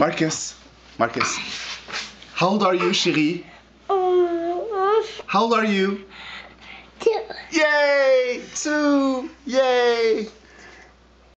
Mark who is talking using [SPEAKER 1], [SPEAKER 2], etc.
[SPEAKER 1] Marcus, Marcus, how old are you, Cherie?
[SPEAKER 2] Uh, uh,
[SPEAKER 1] how old are you?
[SPEAKER 2] Two.
[SPEAKER 1] Yay! Two! Yay!